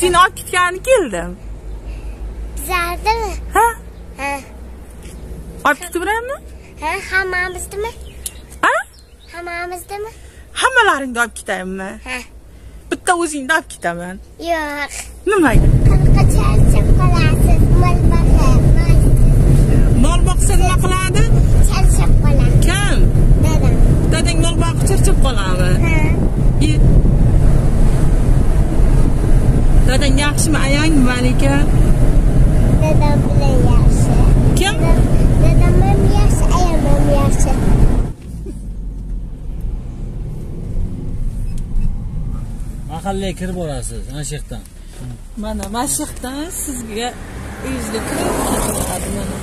seni olib ketgani keldim Bizlardimi? ha Ha. olib ketib Ha, hammamizdimi? ha Hammamizdimi? hammalaringni olib ketaymi Ha. bitta o'zingni olib ketaman Yo'q. nimaga charchab qolasiz? Mol boqib, mol boqsa nima qiladi charchab qolasiz. kim Dadam. dadang mol boqib charchab qoladimi Ha. Dadang yaxshimi ayangmi malika Dadam bilan yaxshi. kim Dadam ham yaxshi, ayam ham yaxshi. mahallaga kirib borasiz ana shu yoqdan mana mana shu yoqdan sizga uyingizga kirib ketiladi mana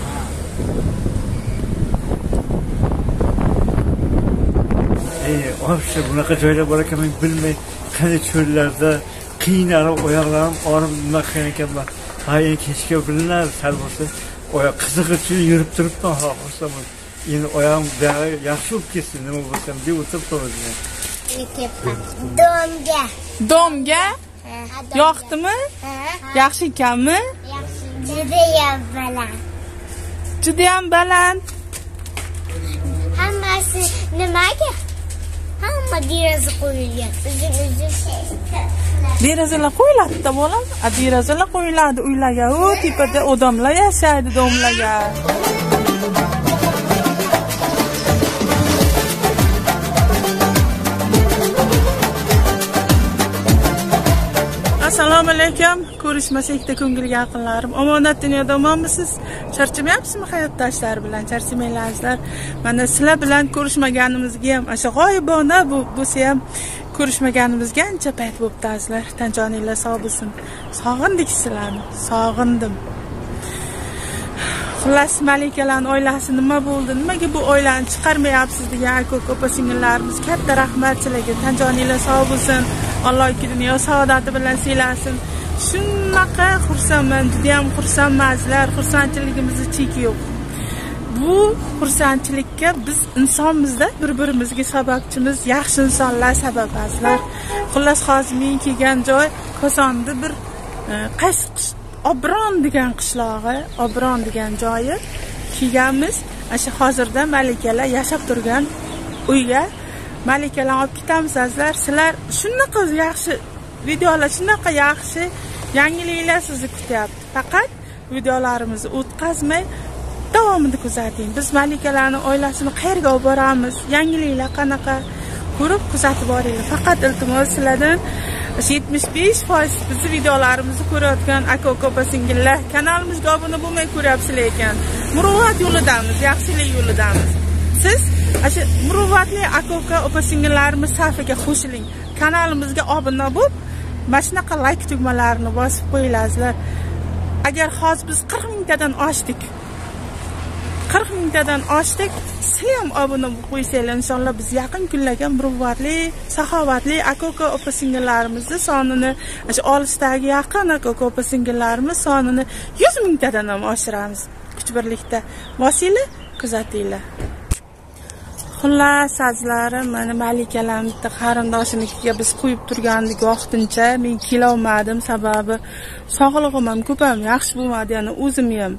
Ey, obsha bunaqa joylar bor ekan men bilmay qanday cho'llarda qiynalib oyoqlarim og'rib nima qilgan ekanman ha endi kechga bilinar sal bo'lsa oyoq qiziq uchun yurib turibman xursandman endi oyog'im yaxshi bo'lib ketsin nima bo'lsa ham deb o'tiribman Domga. domga yoqdimi Ha. yaxshi ekanmi Yaxshi. Judayam baland. judayam baland Hammasi nimaga? Hamma deraza qo'yilgan. Uzun uzun derazalar qo'yiladida bolam a derazalar qo'yiladi uylarga u tepada odamlar yashaydi domlarga assalomu alaykum. Ko'rishmasakda ko'ngilga yaqinlarim. Omonat dunyoda omonmisiz? Charchamayapsizmi hayotdoshlar bilan? Charchamaysizlar mana sizlar bilan ko'rishmaganimizga ham ana shu g'oyibona bo'lsa ham ko'rishmaganimizga ancha payt bo'libdi azizlar. Tan joninglar sog' bo'lsin. Sog'indik sizlarni. Sog'indim. Xullas malikalarni oilasi nima bo'ldi? Nimaga bu oilani chiqarmayapsiz degan aka uka opa singillarimiz. Katta rahmat sizlarga tan joninglar sog' bo'lsin. Alloh ikki dunyo saodati bilan siylasin. Shunaqa xursandman judayam xursandman azizlar xursandchiligimizni cheki yo'q. Bu xursandchilikka biz insonmizda bir birimizga sababchimiz yaxshi insonlar sabab azizlar xullas hozir men kelgan joy kosonni bir e, qaysi qish- obron degan qishlog'i obron degan joyi kelganmiz. Ana shu hozirda malikalar yashab turgan uyga malikalarni olib ketamiz azizlar. Sizlar shunaqa yaxshi videolar shunaqa yaxshi yangiliklar sizni kutyapti. Faqat videolarimizni o'tkazmay davomida kuzating biz malikalarni oilasini qayerga olib boramiz? Yangiliklar qanaqa ko'rib kuzatib boringlar. Faqat iltimos sizlardan yetmish besh foiz bizni videolarimizni ko'rayotgan aka uka opa singillar kanalimizga obuna bo'lmay ko'ryapsizlar ekan. Muruvvat yo'lidamiz yaxshilik yo'lidamiz. Siz shu muruvvatli aka uka opa singillarimiz safiga qo'shiling. Kanalimizga obuna bo'lib mana shunaqa layk tugmalarini bosib qo'yinglar. Agar hozir biz qirq mingtadan oshdik qirq mingtadan oshdik siz ham obuna bo'lib qo'ysanglar inshaalloh biz yaqin kunlarga muruvvatli saxovatli aka uka opa singillarimizni sonini shu olisdagi yaqin aka uka opa singillarimiz sonini yuz mingtadan ham oshiramiz. Kuch birlikda. Bosinglar kuzatinglar xullas azizlarim mana malikalarni bitta qarindoshinikiga biz qo'yib turgandik vaqtincha. Men kelolmadim sababi sog'lig'im ham ko'p ham yaxshi bo'lmadi yana o'zim ham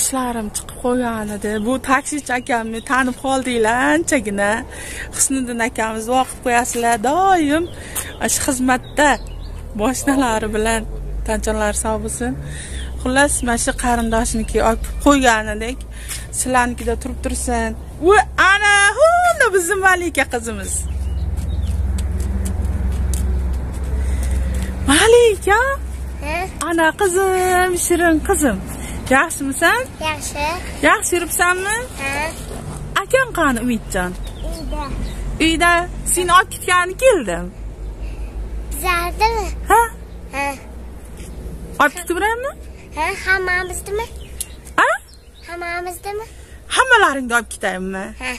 ishlarim chiqib qolgan edi. Bu taksichi akamni tanib qoldinglar anchagina. Husniddin akamizni o'qib qo'yasizlar doim shu xizmatda moshinalari bilan tanchonlari sog' bo'lsin. Xullas mana shu qarindoshnikiga olib qo'ygan edik sizlarnikida turib tursin u ana unda bizni malika qizimiz malika ana qizim shirin qizim yaxshimisan Yaxshi. yaxshi yuribsanmi Ha? akam qani umidjon Uyda. uyda seni olib ketgani keldim Bizlardimi? ha Ha? olib ketib Ha? Hammamizdimi? Ha Hammamizdimi? hammalaringni olib ketaymi Ha?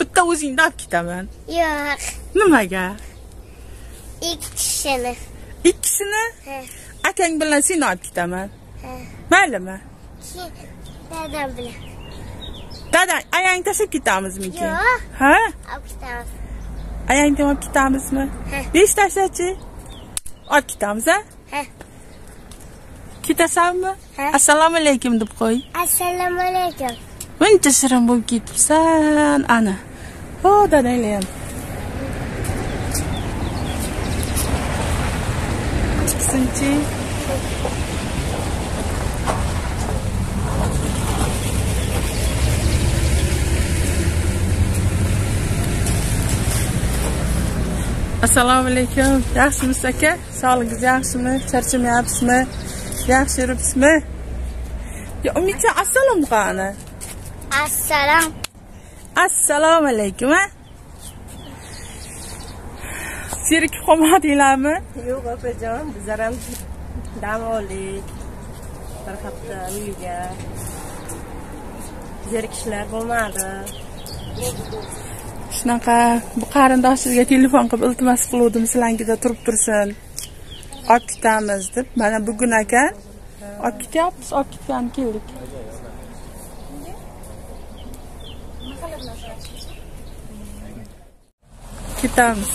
bitta o'zingni olib ketaman Yo'q. nimaga Ikki kishini. ikkisini Ha? akang bilan seni olib ketaman Ha? maylimi Keyin dadam bilan. dadang ayang tashlab ketamizmi keyin Yo'q. ha Olib ketamiz. ayangni olib ketamizmi Ha. besh tashlachi olib ketamiz a Ha. ketasanmi Ha. assalomu alaykum deb qo'y. Assalomu alaykum. buncha shirin bo'lib ketibsan ana. O dadanglar ham. Chiqsinchi assalomu alaykum yaxshimisiz aka? Sog'ligingiz yaxshimi? Charchamayapsizmi yaxshi yuribsizmi yo umidjon assalom qani Assalom. assalomu alaykum a zerikib qolmadinglarmi Yo'q opajon, bizlar ham dam oldik. Bir hafta uyiga. Zerikishlar bo'lmadi. shunaqa bu qarindoshingizga telefon qilib iltimos qiluvdim sizlarnikida turib tursin olib ketamiz deb mana bugun ekan olib ketyapmiz olib ketgan keldik. Ketamiz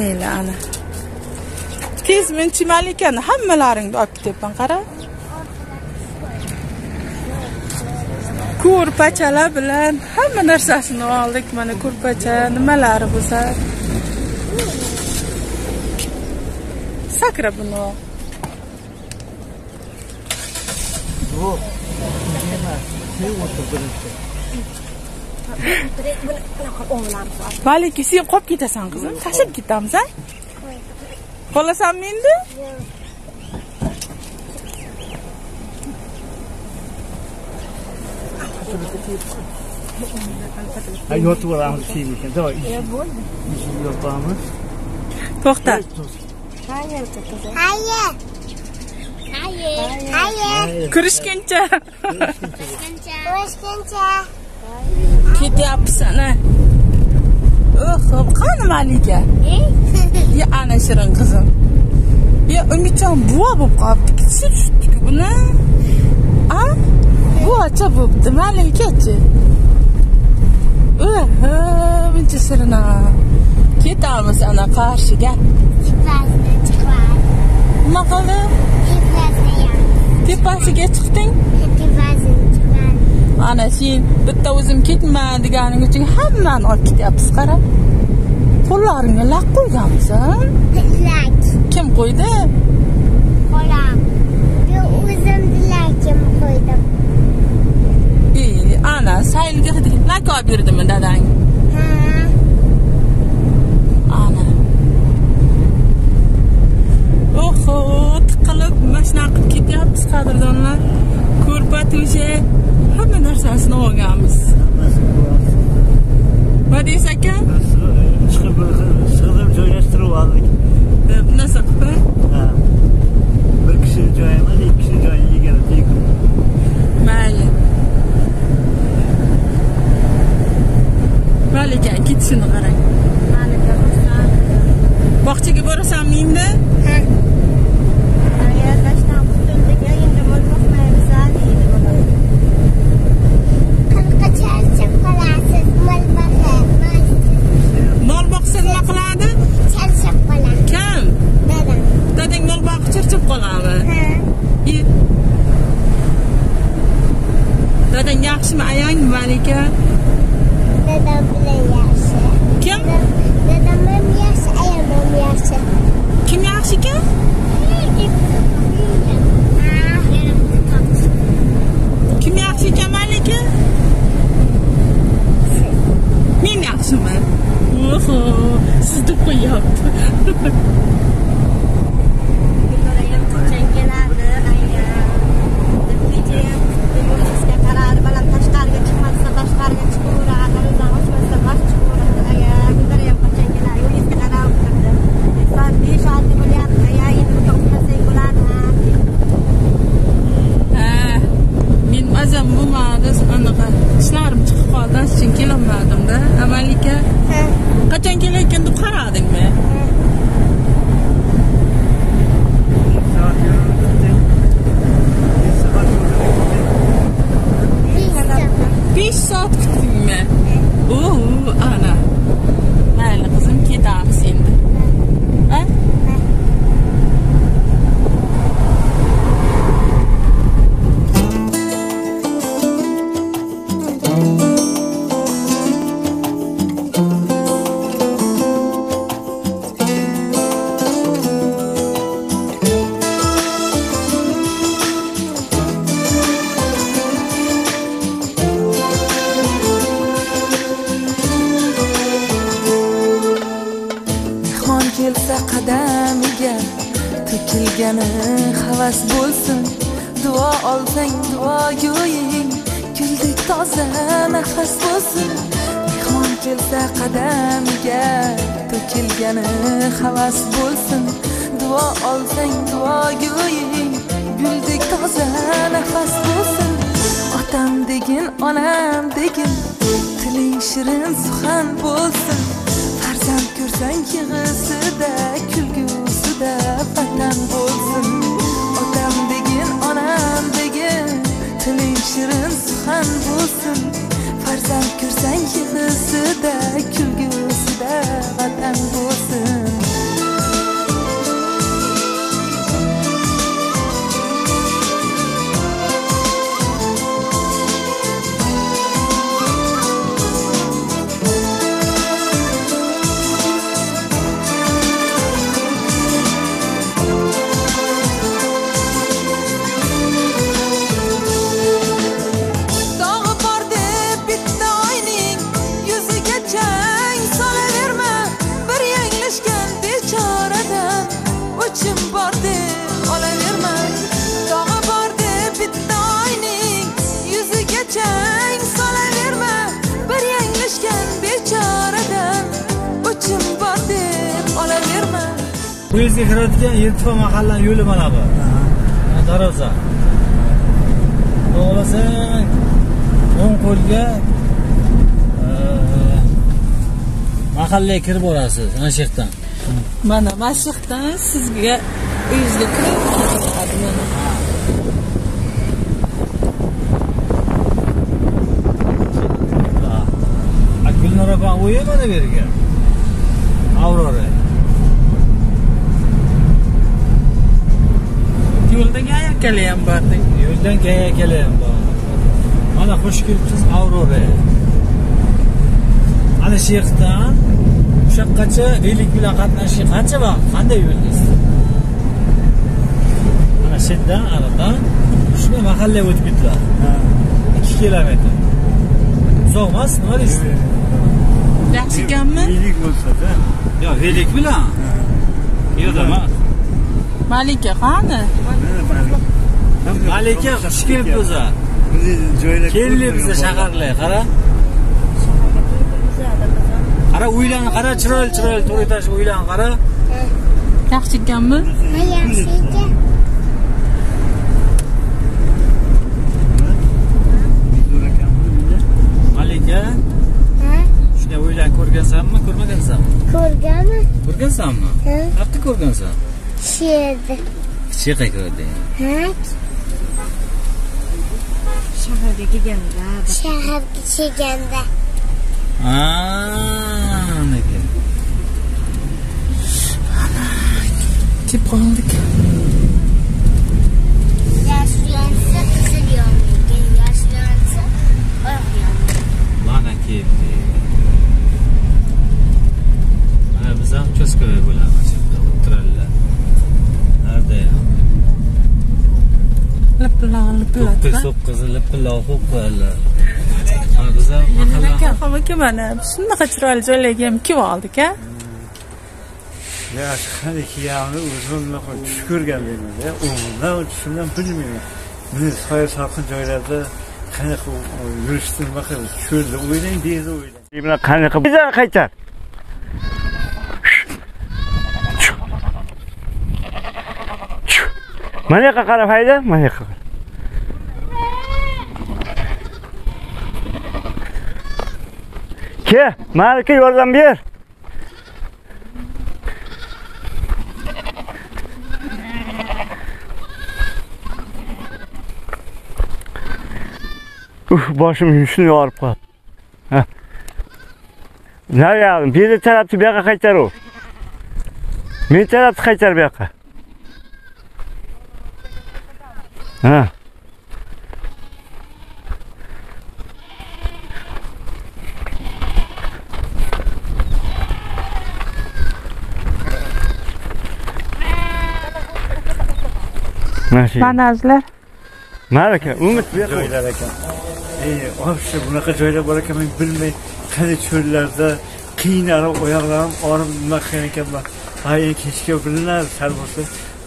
maninglar ana. Tez muncha malikani hammalaringni olib ketyapman qara ko'rpachalar bilan hamma narsasini oldik. Mana ko'rpacha nimalari bo'lsa. Sakra buni. Ol. malika sen qolib ketasan qizim. Tashlab ketamiz a qolasanmi endi yo'q yotib olamiz keyin ekan. Davay. Ishni yopamiz. to'xta Hayır. Hayır. Hayır. ko'rishguncha Ko'rishguncha. ketyapsan a oho qani malika ya ana shirin qizim ya umidjon buva bo'lib qolibdi ketsa tushibdiku buni a buvacha bo'libdi malikachi oho buncha shirin ketamiz ana qarshiga İplasini çıkar. nima qildi tepasiga chiqding İplasini çıkar. ana sen bitta o'zim ketma deganing uchun hammani olib ketyapsiz qara qo'llaringga lak qo'yganmisan lak kim qo'ydi Qo'lam. Ben o'zim dilakim qo'ydim. Ana saylga lak olib berdimi dadang Ha. ana. Oho tiqilib mana shunaqa qilib ketyapmiz qadrdonlar ko'rpa to'shak hamma narsasini olganmiz qadamiga to'kilgani havas bo'lsin? Duo olsang duo go'ying guldek toza nafas bo'lsin. Mehmon kelsa qadamiga to'kilgani havas bo'lsin. Duo olsang duo go'ying guldek toza nafas bo'lsin. Otam degin onam degin tiling shirin suxan bo'lsin. Farzand yig'isida kulgusida vatan bo'lsin otam degin onam degin tiling shirin suxan bo'lsin. Uyingizga kiradigan yirtiqo mahallani yo'li mana bu. Darvoza. Xohlasang o'ng qo'lga mahallaga kirib borasiz ana shu yerdan. Mana mana shu sizga uyingizga kirib ketadi mana a gulnor opa uyi mana bu yerga yo'ldan keyin kelayam mana xush kelibsiz avrora ana shu yoqdan o'sha yoqqacha velik bilan qatnashishga qancha vaqt qanday yo'lsiz mana shu yerdan anadan shuni mahallaga o'tib ketiladi ikki kilometr. Uzoq emas nima deysiz yaxshi ekanmi? Iyilik bo'lsa-da. yo'q velik bilan. Yo'lda emas. Malika qani malika xush kelibsiz joylar bo'lgan. shaharlar qara. Qara uylarni qara chiroyli chiroyli to'rt etaj uylarni qara. Yaxshi ekanmi? Ha, yaxshi ekan. Malika Ha, shunday uylarni ko'rgansanmi ko'rmagansanmi ko'rganmi? ko'rgansanmi? Qayerda ko'rgansan? Shu yerda. chiqa ko'rding Ha, Şehirdeki gemide. Şehirdeki gemide. Aaa ne güzel. Tip kaldık. Yaşlıyansa kızıl yandı. Yaşlıyansa ayak yandı. Lanet yedi. Bize çok köy böyle. Lipillan lipillatma to'qqiz to'qqiz lipillab qo'yadilar mana biz ham mahalla aka mana shunaqa chiroyli joylarga ham kelib oldik a Ya qani kiyamni o'zim tush ko'rgan deyman ya. Umuman tushimdan bilmayman. Meni soya salqin joylarda qanaqa yurishni nima qilamiz? Cho'lda o'ylang, deydi o'ylang. Mana qanaqa bizlar qaytar. Mana yoqqa qarab hayda, mana yoqqa. Ke, malika yordam ber. Uf, boshim yushni yorib qoldi. Ha. naryoqni beri tarafni bu yoqqa qaytaru men tarafni qaytar bu yoqqa ha mana shu manazlar mana aka umid joylar ekan. Ey вообще bunaqa joylar bor ekan men bilmay qani cho'llarda qiynalib oyoqlarim og'rib nima qilgan ekanman ha endi kechga bilinar sal bo'lsa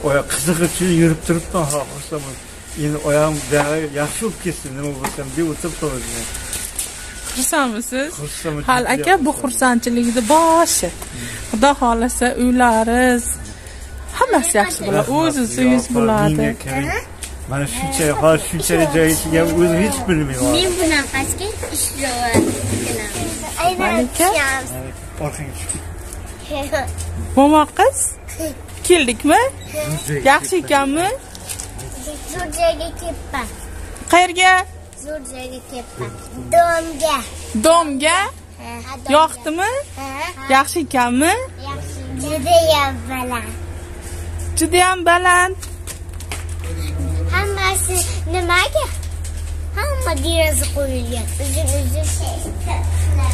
oyoq qiziq uchun yurib turibman ha xursandman endi oyog'im yaxshi bo'lib ketsin nima bo'lsam deb o'tiribman xursandmisiz? Xursandman. hali aka bu xursandchilikni boshi. Xudo xohlasa uylaringiz hammasi yaxshi bo'ladi. O'zizingiz bo'ladi. Mana shuncha hozir shunchalik joyga kelgan o'zim hech bilmayman Men bunaqasiga chiqib momo qiz? Keldikmi? Yaxshi ekanmi? Zo'r joyga kepman. qayerga? Zo'r joyga kepman. Domga. domga? Yoqdimi? Ha, yaxshi ekanmi? Yaxshi. Judayam baland. Judayam baland Hammasi nimaga? Hamma deraza qo'yilgan. Uzun uzun.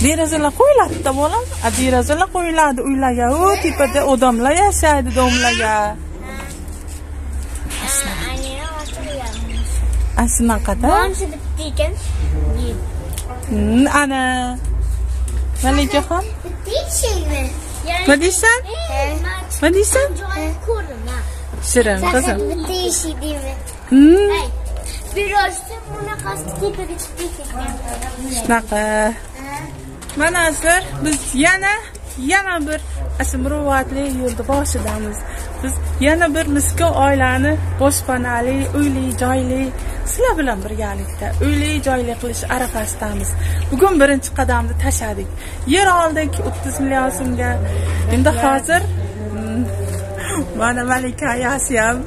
derazalar qo'yiladida bolam derazalar qo'yiladi uylarga u tepada odamlar yashaydi domlarga Ayni oturyapman. a shunaqada Bonsi bitta ekan. Ana malikaxon Bitta eshikmi? Nima deysan nima deysan Joyni ko'rdim. ha. shirin Faqat qizim bitta eshik deymi? Hmm, Ay, bir ochsa bunaqasi tepaga chiqib ketgan. shunaqa mana sizlar biz yana yana bir muruvvatli yo'lni boshidamiz. Biz yana bir miskin oilani boshpanali uyli joyli sizlar bilan birgalikda uyli joyli qilish arafasidamiz. Bugun birinchi qadamni tashladik. Yer oldik o'ttiz million so'mga. Endi hozir mm, mana malika ayasi ham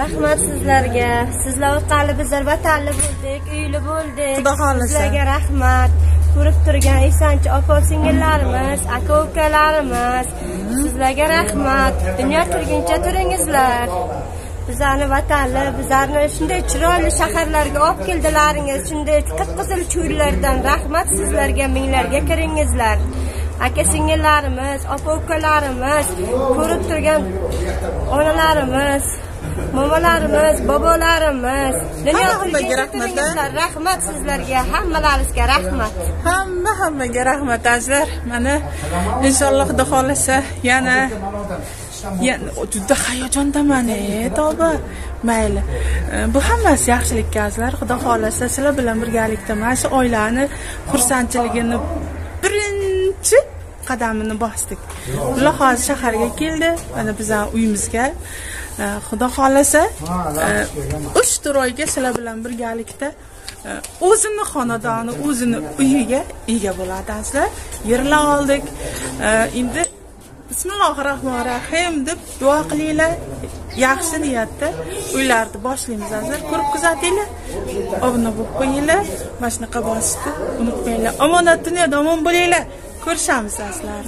rahmat sizlarga. Sizlar orqali bizlar vatanli bo'ldik uyli bo'ldik. Xudo xohlasa. sizlarga rahmat ko'rib turgan ishonchi opa singillarimiz aka ukalarimiz sizlarga rahmat. Dunyo turguncha turingizlar. Bizlarni vatanli bizlarni shunday chiroyli shaharlarga olib keldilaringiz shunday qip qizil cho'llardan rahmat sizlarga minglarga kiringizlar. Aka singillarimiz opa ukalarimiz ko'rib turgan onalarimiz. Momolarimiz bobolarimiz dunyo Hamma hammaga rahmat, rahmat sizlarga. Hammalaringizga rahmat. Hamma hammaga rahmat azizlar. Mana inshaalloh xudo xohlasa yana juda hayajondaman e tavba mayli. E, bu hammasi yaxshilikka azizlar. Xudo xohlasa sizlar bilan birgalikda mana shu oilani xursandchiligini qadamini bosdik. Ular hozir shaharga keldi. Mana bizani uyimizga. E, Xudo xohlasa e, uch to'rt oyga sizlar bilan birgalikda e, o'zini xonadoni o'zini uyiga ega bo'ladi azizlar. Yerlar oldik. Endi bismillahi rohmanir rohim deb duo qilinglar. Yaxshi niyatda uylarni boshlaymiz azizlar. Ko'rib kuzatinglar. Obuna bo'lib qo'yinglar. Mana shunaqa bosishni unutmanglar. Omonat dunyoda omon bo'linglar. Ko'rishamiz azizlar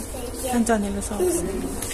tan joninglar sog'